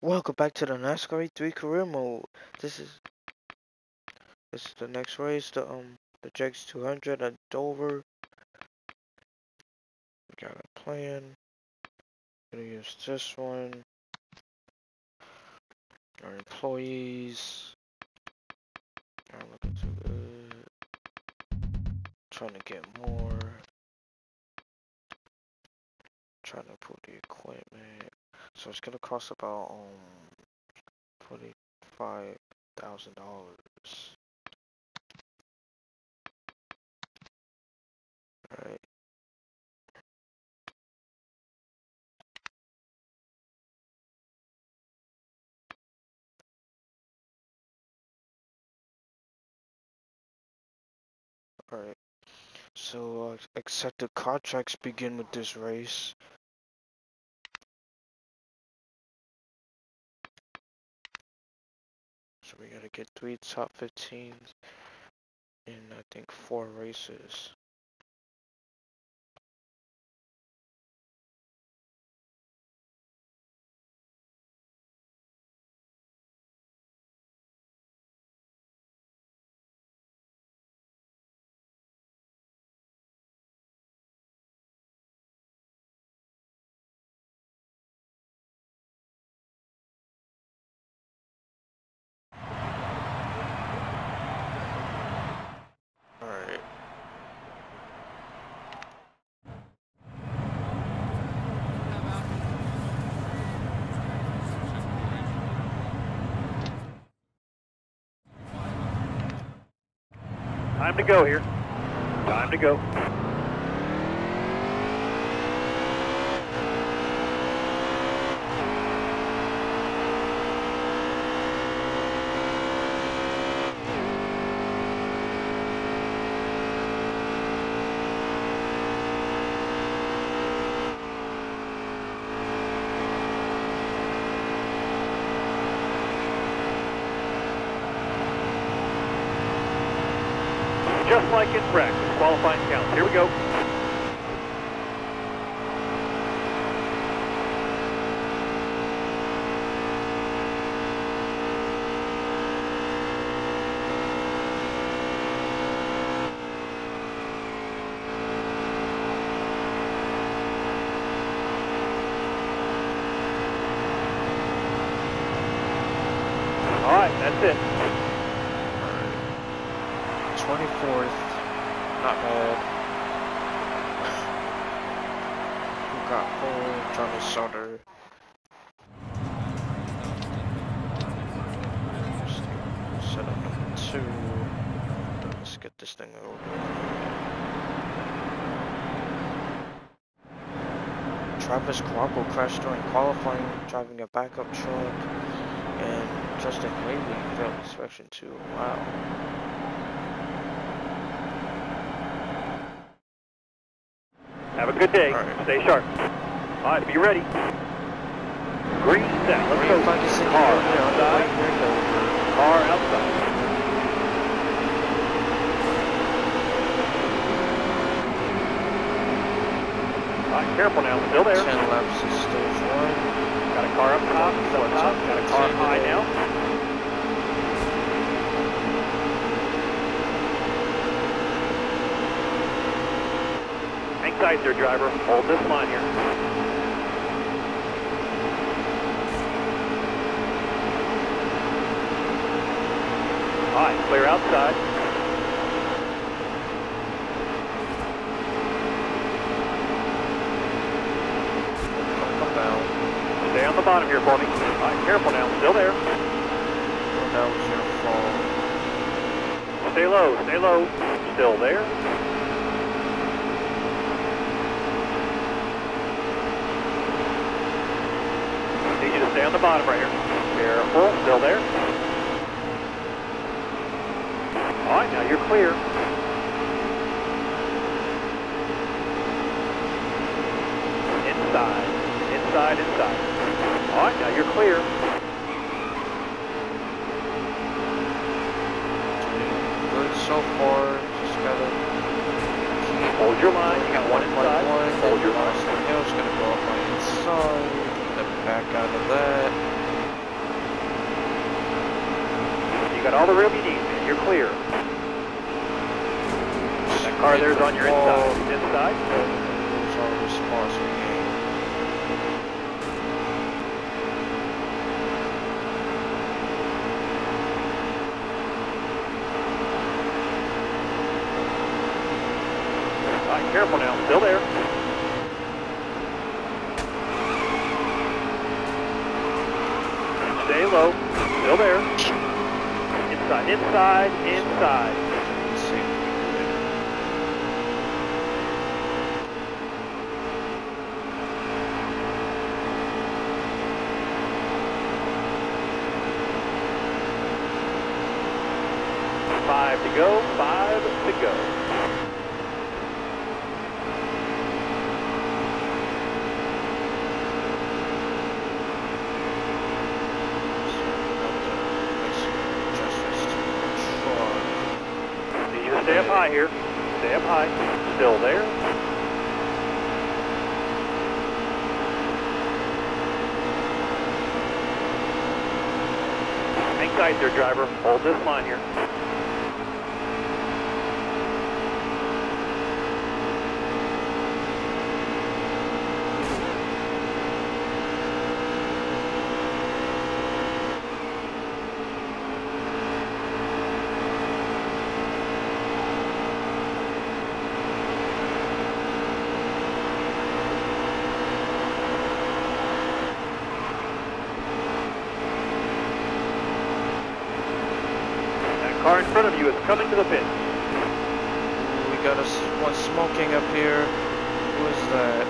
Welcome back to the NASCAR 3 career mode. This is this is the next race, the um the Jakes 200 at Dover. We got a plan. Gonna use this one. Our employees are looking too good. Trying to get more. Trying to put the equipment. So it's gonna cost about um twenty five thousand dollars. Alright. Alright. So uh, accepted contracts begin with this race. We gotta get three top 15s in I think four races. Alright. Time to go here. Time to go. Just like in practice, qualifying counts. Here we go. All right, that's it. 24th. Not bad. Who got home? Johnny Sauter. Set up number two. Let's get this thing over. Travis Crocco crashed during qualifying, driving a backup truck, and Justin Haley failed inspection too. Wow. Have a good day. Right. Stay sharp. All right, be ready. Green set. Let's Green go. Car the area on the way outside. Car outside. All right, careful now. Still there. 10 laps is stage one. Got a car up top. Still up top. Got a car high now. Tight there, driver. Hold this line here. All right, clear outside. Come, down. Stay on the bottom here for me. All right, careful now. Still there. Well, that was your fault. Stay low. Stay low. Still there. On the bottom right here. Careful. Oh, still there. All right, now you're clear. Inside. Inside, inside. All right, now you're clear. Good so far. Just gotta keep Hold your line. You got one like inside. one. Hold your Austin line. Hill's gonna go up my inside. Then back out of that. Got all the room you need. You're clear. That car there's on your inside. Inside. It's all response we gain. All right, careful now. Still there. Stay low. Still there. Inside, inside, inside. Safety good. Five to go, five to go. So we have to make some adjustments to the truck. Need you to stay up high here. Stay up high. Still there. There, driver. Hold this line here. That car in front of you is coming to the pit. We got a s one smoking up here. Who is that?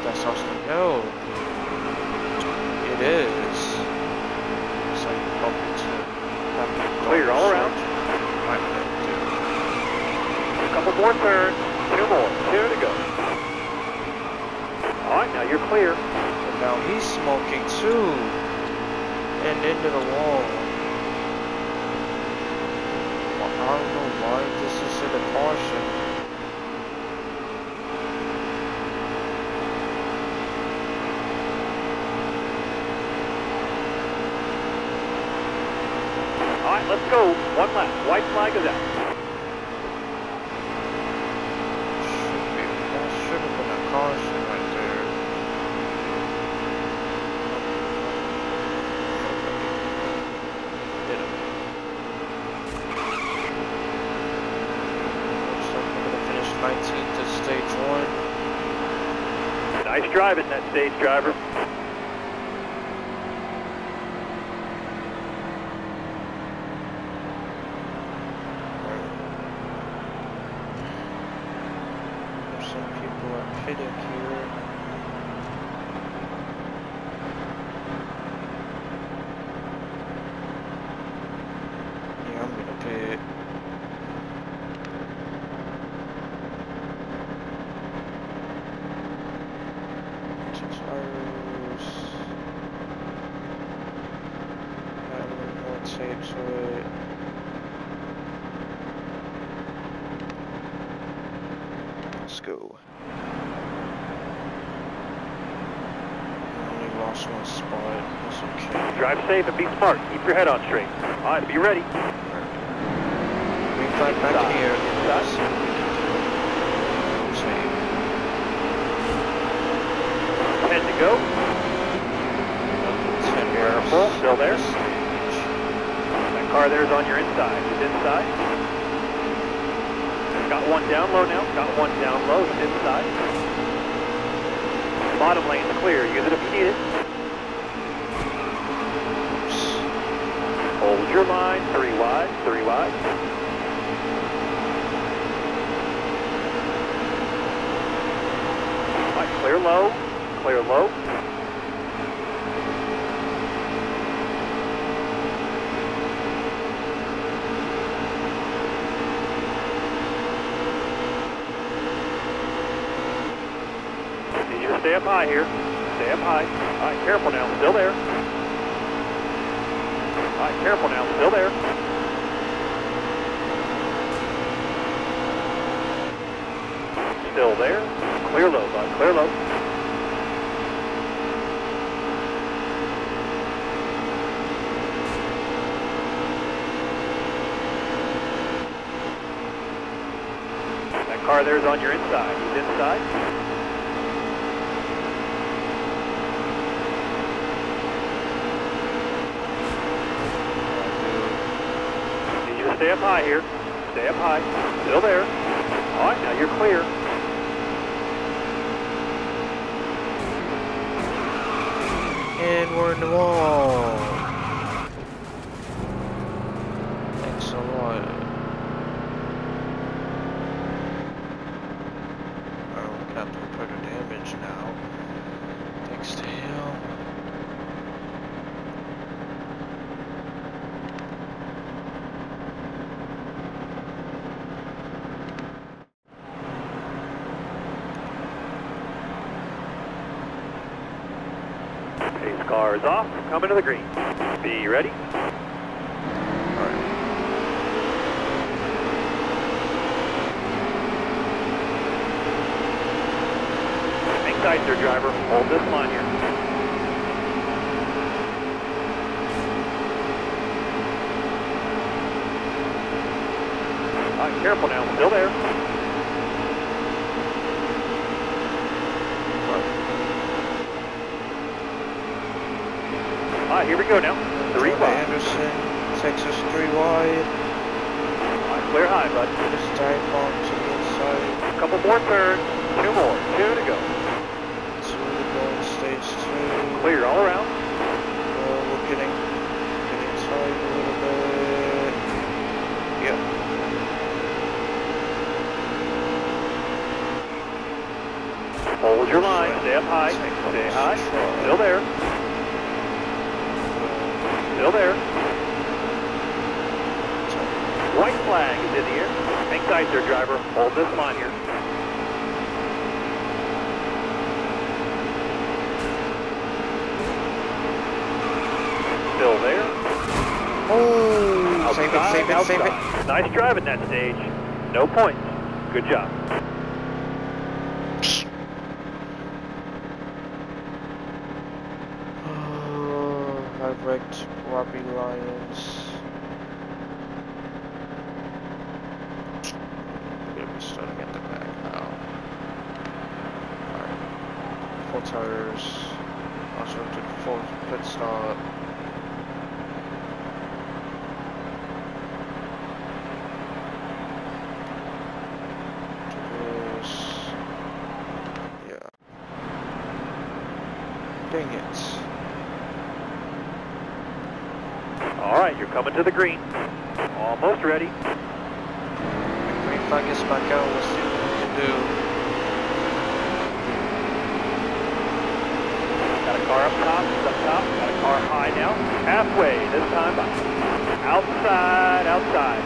That's Austin Hill. It is. So you bump into Clear all around. Might have to. A couple more turns. Two more. Two to go. All right, now you're clear. And now he's smoking too. And into the wall. Well, Why this is in a caution. All right, let's go. One lap. White flag is out. Should be, that should have been a caution right there. Did it. Looks like we're gonna finish 19th at stage one. Nice stage driver. There's some people at pitting here. Yeah, I'm gonna pit. Two tires. Add a little more tape to it. Let's go. Only lost one spot. That's okay. Drive safe and be smart. Keep your head on straight. All right, be ready. Green flag back Inside. here. Inside. Let's see what we can do. Save. Ten to go. Ten Careful, still there? Car there's on your inside. It's inside. Got one down low now. Got one down low. It's inside. Bottom lane's clear. Use it if you need it. Hold your line. Three wide. Three wide. Clear low. Clear low. high here. Stay up high. All right, careful now. Still there. All right, careful now. Still there. Still there. Clear low, bud. Clear low. That car there is on your inside. He's inside. High here. Stay up high. Still there. All right, now you're clear. And we're in the wall. Thanks a lot. Oh, Captain Predator damage now. Thanks to him. Car off. Coming to the green. Be ready. Hang tight there, driver. Hold this line here. All right, careful now. Still there. Go now. Three wide. Anderson Texas three wide. Right, clear high, bud. Just dive bomb to the inside. Couple more turns. Two more. Two to go. Two to go in stage two. Clear all around. Uh, we're getting getting tight a little bit. Yep. Hold your line. Stay up high. Stay high. Still there. Still there. White flag is in the air. Hang tight there, driver. Hold this line here. Still there. Oh, save it, save it, save it. Nice drive at that stage. No points. Good job. Oh, I wrecked Robbie Lyons. We're gonna be starting at the back now. Alright. Full tires. Also did full pit stop. Do this. Yeah. Dang it. All right, to the green. Almost ready. Green flag is back out. Let's see what we can do. Got a car up top, up top. Got a car high now. Halfway, this time. Outside, outside.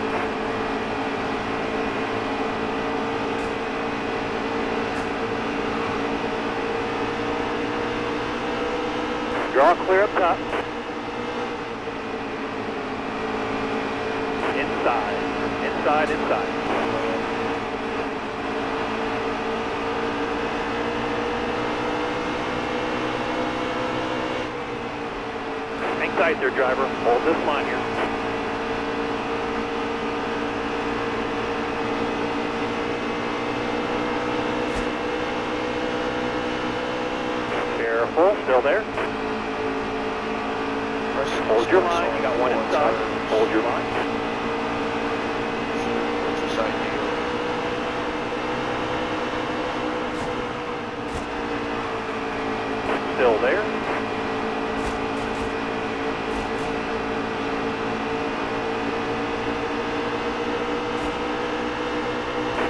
Draw clear up top. Inside, inside, inside. Hang tight there, driver. Hold this line here. Careful, oh, still there. Hold your line. You got one inside. Hold your line. Which is ideal. Still there.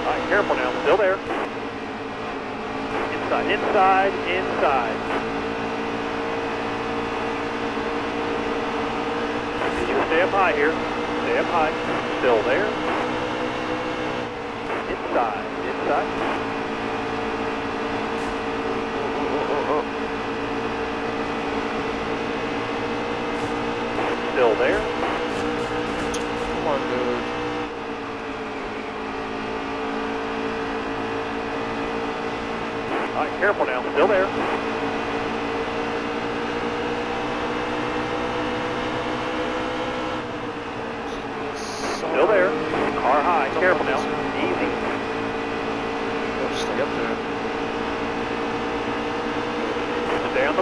All right, careful now. Still there. Inside, inside, to stay up high here. Stay up high. Still there. Inside, inside. Oh, oh, oh, Still there. oh. Come on, dude. All right, careful now. Still there. Still there. Car high. Careful now. Easy.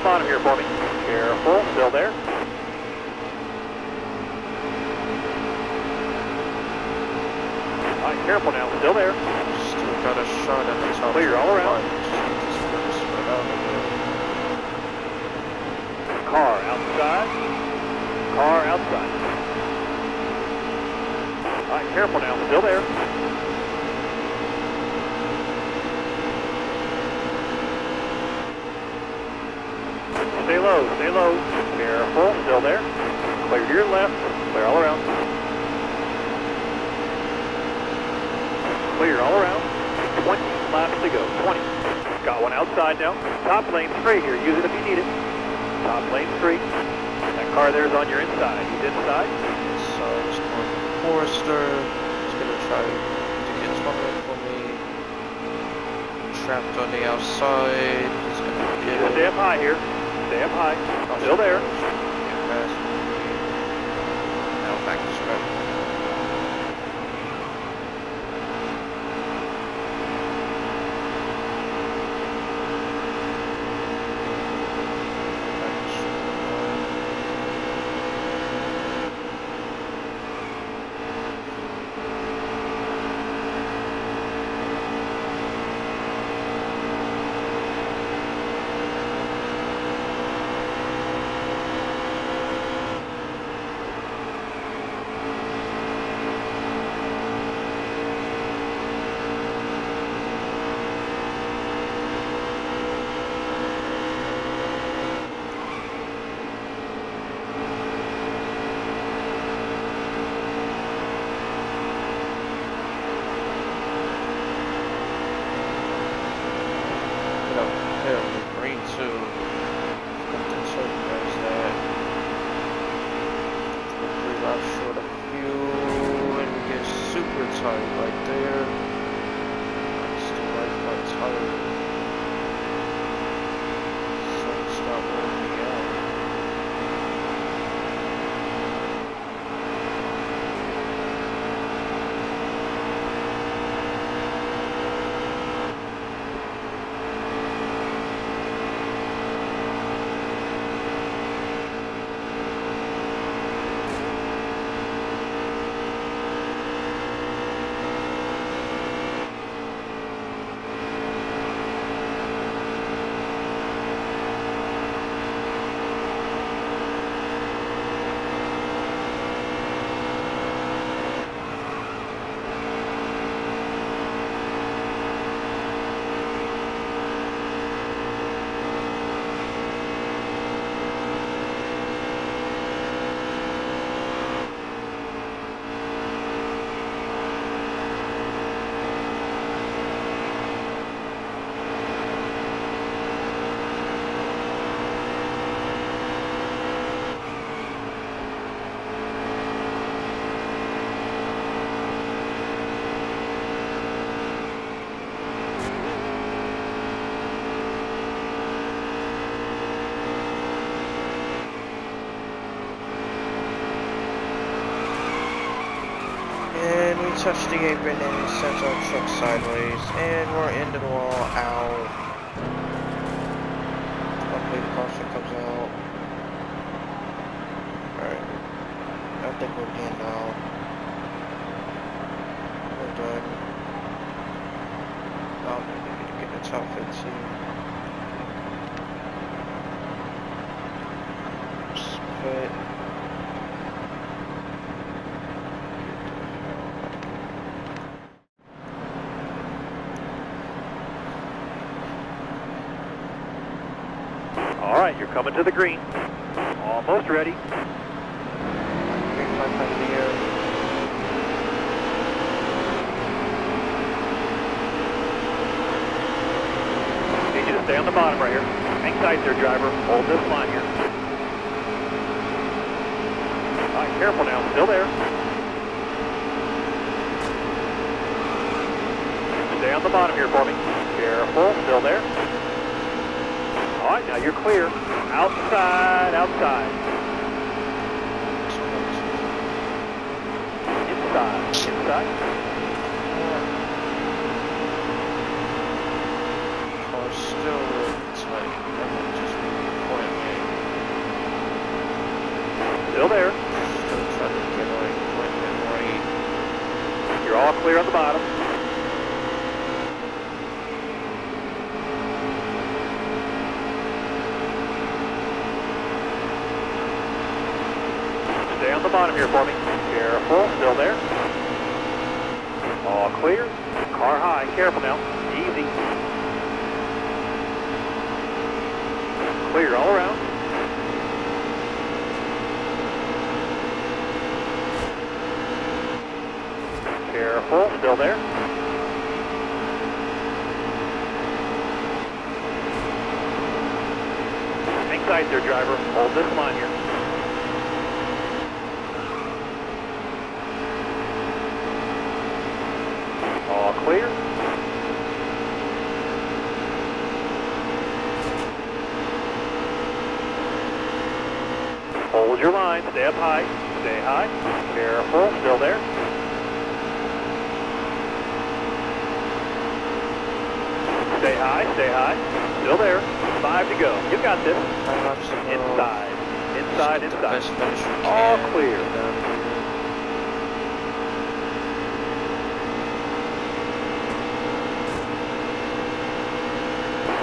Here for me. Careful, still there. All right, careful now, still there. Still got a shot at the top. Clear all around. Just gonna spread out a bit. Car outside. Car outside. All right, careful now, still there. Stay low, stay low. Careful, still there. Clear to your left, clear all around. Clear all around. 20 laps to go, 20. Got one outside now. Top lane straight here, use it if you need it. Top lane straight. That car there is on your inside. He's inside. So just going Forrester. He's gonna try to get something for me. Trapped on the outside. He's gonna get Stay it. up high here. Up high. Still there. Now back to spread. 58 and sends our truck sideways, and we're into the wall. out. Hopefully the caution comes out. Alright. I think we're done now. We're done. Um, we need to get the top 15. But... coming to the green. Almost ready. Need you to stay on the bottom right here. Hang tight there, driver. Hold this line here. All right, careful now. Still there. Stay on the bottom here for me. Careful. Still there. All right, now you're clear. Outside, outside. Inside, inside. Still, it's like, just point me. Still there. Still trying to get away, right. You're all clear on the bottom. Careful, still there. Hang tight there, driver. Hold this line here. All clear. Hold your line. Stay up high. Careful. Still there. Stay high. Stay high. Still there. To go. You got this. Five laps to go. Inside. Inside. Let's get the Inside. best finish we All clear. Get out of here.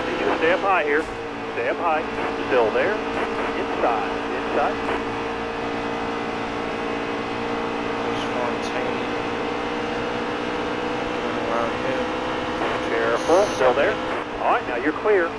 Need you to stay up high here. Stay up high. Still there. Inside. Inside. There's Fontaine. Going. Careful. Still there. All right, now you're clear.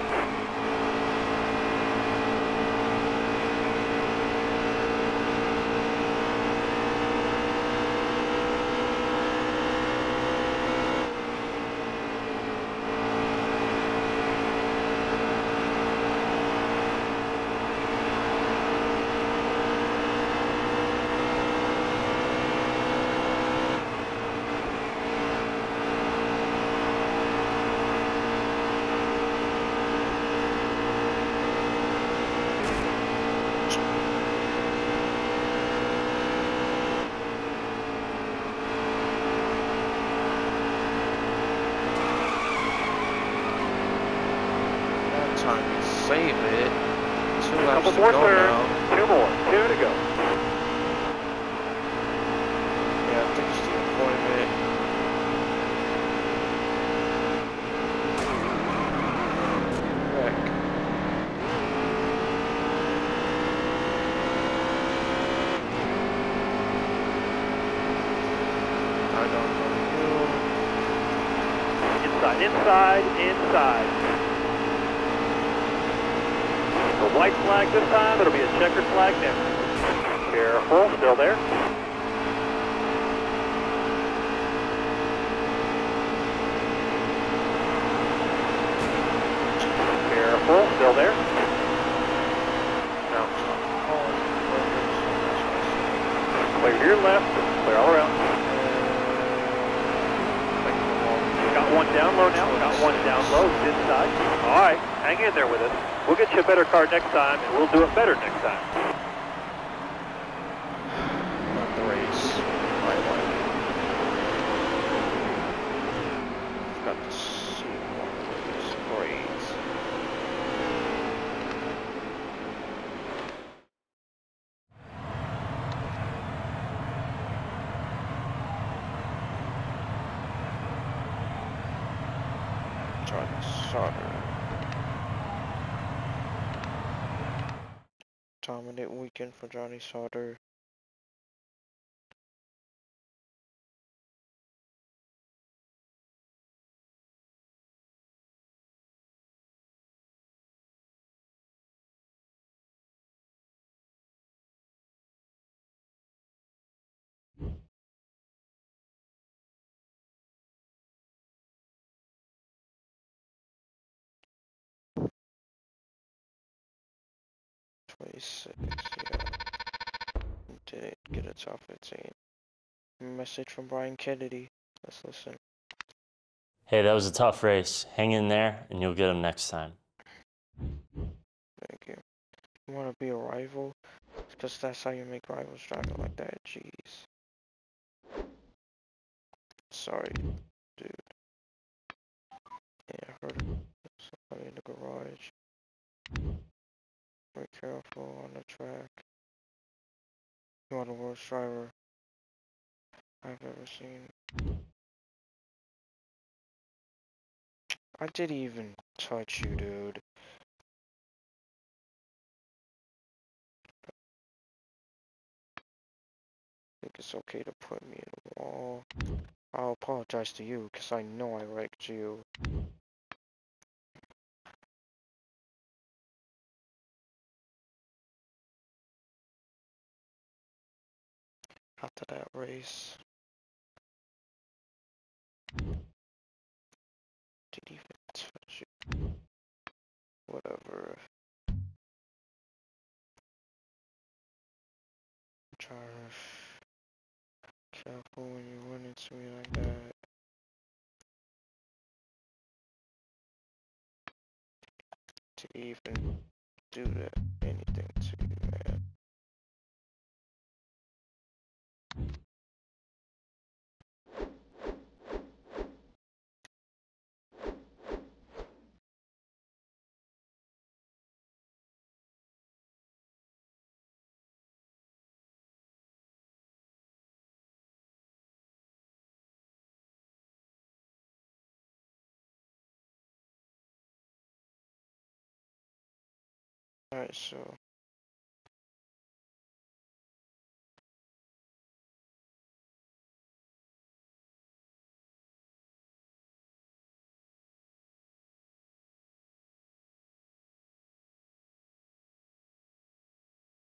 That time you save it. Two laps Couple to more go now. Two more. Two to go. Yeah, I think it's the appointment. Heck. I don't know Inside. Inside. Inside. The white flag this time. It'll be a checkered flag next. Careful. Still there. Careful. Still there. you. Now it's not calling. Clear to your left. Clear all around. Got one down low now. Got one down low. Inside. All right. Hang in there with us. We'll get you a better car next time, and we'll do it better next time. Not the race. I like it. Got to see one of these grades. Trying to solder. Dominant weekend for Johnny Sauter. Twenty-six, yeah. Didn't get a top fifteen. Message from Brian Kennedy. Let's listen. Hey, that was a tough race. Hang in there, and you'll get them next time. Thank you. You want to be a rival? Because that's how you make rivals driving like that. Jeez. Sorry, dude. Yeah, I heard somebody in the garage. Be careful on the track. slowest driver I've ever seen. I didn't even touch you, dude. think it's okay to put me in a wall. I'll apologize to you, because I know I wrecked you. After that race. Whatever. Charge. Careful when you run into me like that. To even do that, anything to you, Alright, so.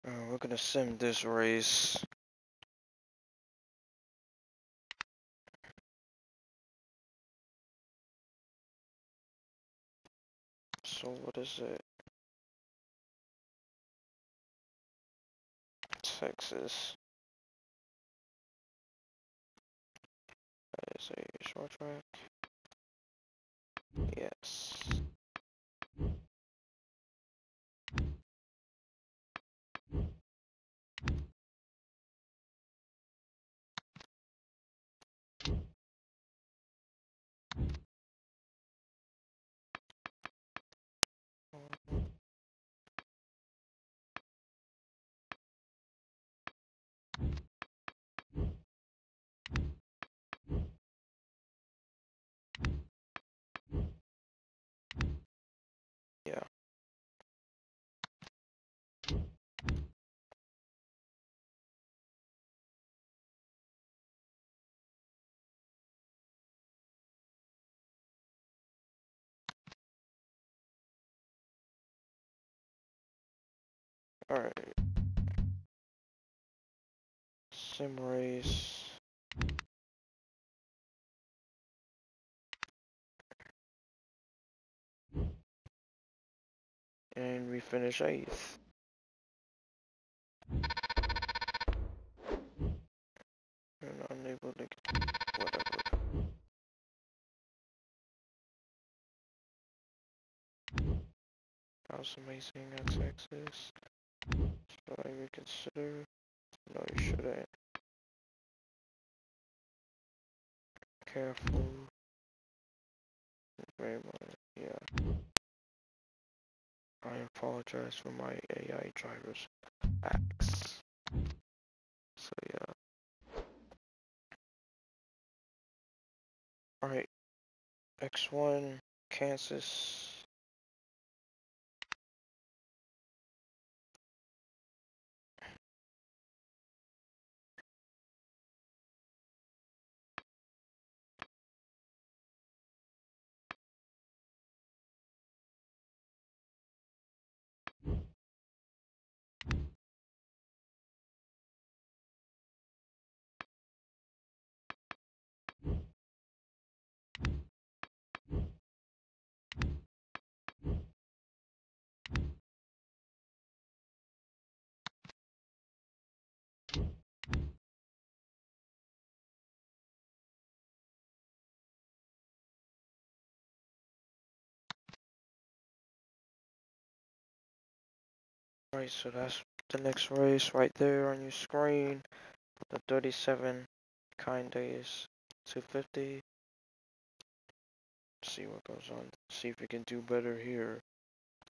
Uh, we're gonna sim this race. So what is it? Texas. That is a short track. Yes. Alright. Sim race. And we finish eighth. And unable to whatever. That was amazing at Texas. Should I reconsider? No, you shouldn't. Careful. Very much, yeah. I apologize for my AI driver's acts. So yeah. Alright. X1, Kansas. Right, so that's the next race right there on your screen. The 37 Kind Days 250. See what goes on. See if we can do better here.